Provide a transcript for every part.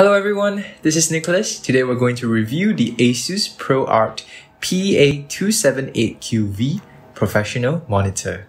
Hello everyone, this is Nicholas. Today we're going to review the Asus ProArt PA278QV Professional Monitor.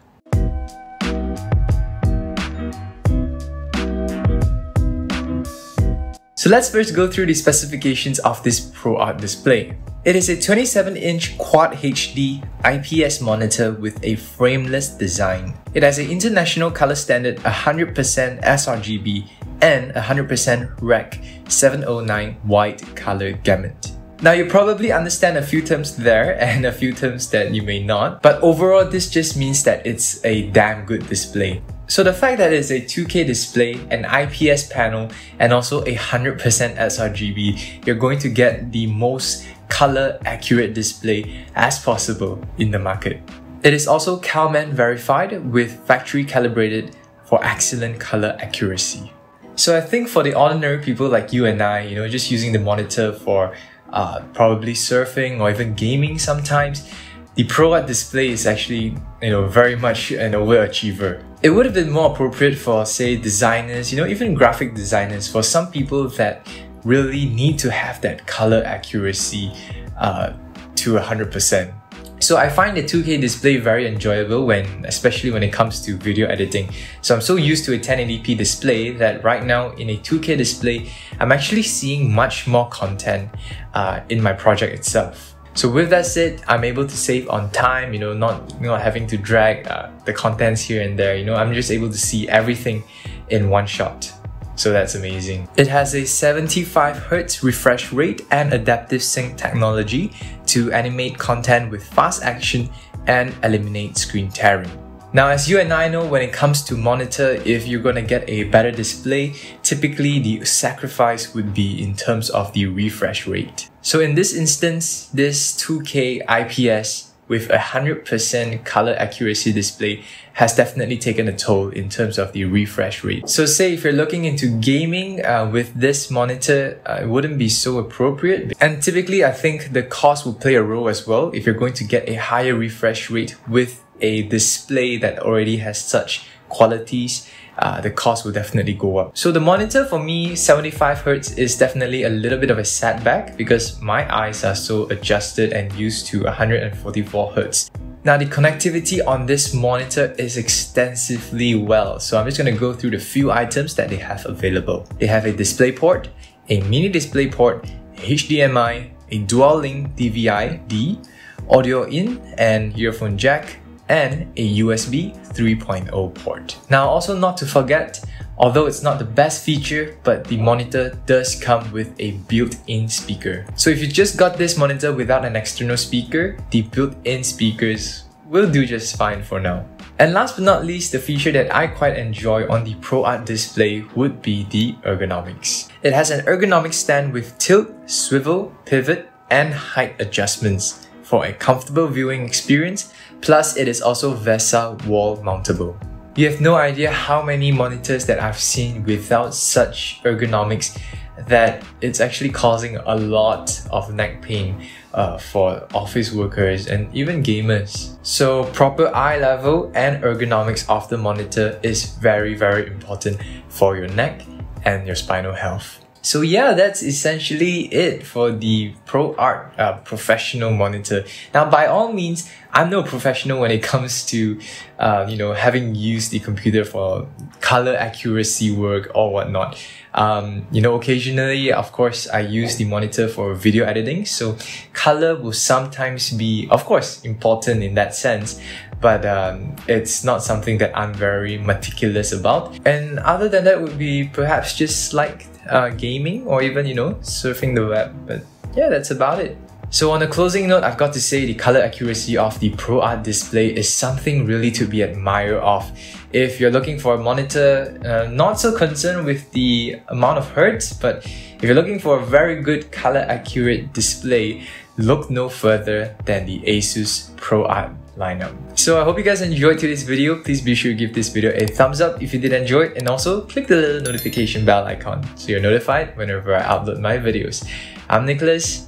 So let's first go through the specifications of this ProArt display. It is a 27-inch Quad HD IPS monitor with a frameless design. It has an international color standard 100% sRGB and 100% Rec 709 wide color gamut. Now you probably understand a few terms there and a few terms that you may not, but overall this just means that it's a damn good display. So the fact that it's a 2K display, an IPS panel, and also a 100% sRGB, you're going to get the most color accurate display as possible in the market. It is also CalMan verified with factory calibrated for excellent color accuracy. So I think for the ordinary people like you and I, you know, just using the monitor for uh, probably surfing or even gaming sometimes, the ProArt display is actually, you know, very much an overachiever. It would have been more appropriate for, say, designers, you know, even graphic designers, for some people that really need to have that color accuracy uh, to 100%. So I find the 2K display very enjoyable when, especially when it comes to video editing. So I'm so used to a 1080p display that right now in a 2K display, I'm actually seeing much more content uh, in my project itself. So with that said, I'm able to save on time, you know, not, not having to drag uh, the contents here and there, you know, I'm just able to see everything in one shot. So that's amazing. It has a 75Hz refresh rate and adaptive sync technology to animate content with fast action and eliminate screen tearing. Now, as you and I know, when it comes to monitor, if you're gonna get a better display, typically the sacrifice would be in terms of the refresh rate. So in this instance, this 2K IPS with a 100% color accuracy display has definitely taken a toll in terms of the refresh rate. So say if you're looking into gaming uh, with this monitor, uh, it wouldn't be so appropriate. And typically I think the cost will play a role as well if you're going to get a higher refresh rate with a display that already has such qualities uh, the cost will definitely go up. So the monitor for me, 75Hz is definitely a little bit of a setback because my eyes are so adjusted and used to 144Hz. Now the connectivity on this monitor is extensively well, so I'm just going to go through the few items that they have available. They have a display port, a mini display port, HDMI, a dual link DVI-D, audio in and earphone jack, and a USB 3.0 port. Now also not to forget, although it's not the best feature, but the monitor does come with a built-in speaker. So if you just got this monitor without an external speaker, the built-in speakers will do just fine for now. And last but not least, the feature that I quite enjoy on the ProArt display would be the ergonomics. It has an ergonomic stand with tilt, swivel, pivot, and height adjustments for a comfortable viewing experience, plus it is also VESA wall mountable. You have no idea how many monitors that I've seen without such ergonomics that it's actually causing a lot of neck pain uh, for office workers and even gamers. So proper eye level and ergonomics of the monitor is very very important for your neck and your spinal health. So yeah, that's essentially it for the ProArt uh, professional monitor. Now, by all means, I'm no professional when it comes to, uh, you know, having used the computer for color accuracy work or whatnot. Um, you know, occasionally, of course, I use the monitor for video editing. So color will sometimes be, of course, important in that sense but um, it's not something that I'm very meticulous about. And other than that would be perhaps just like uh, gaming or even, you know, surfing the web. But yeah, that's about it. So on a closing note, I've got to say the color accuracy of the ProArt display is something really to be admired of. If you're looking for a monitor, uh, not so concerned with the amount of hertz, but if you're looking for a very good color accurate display, look no further than the Asus ProArt lineup. So I hope you guys enjoyed today's video. Please be sure to give this video a thumbs up if you did enjoy it and also click the little notification bell icon so you're notified whenever I upload my videos. I'm Nicholas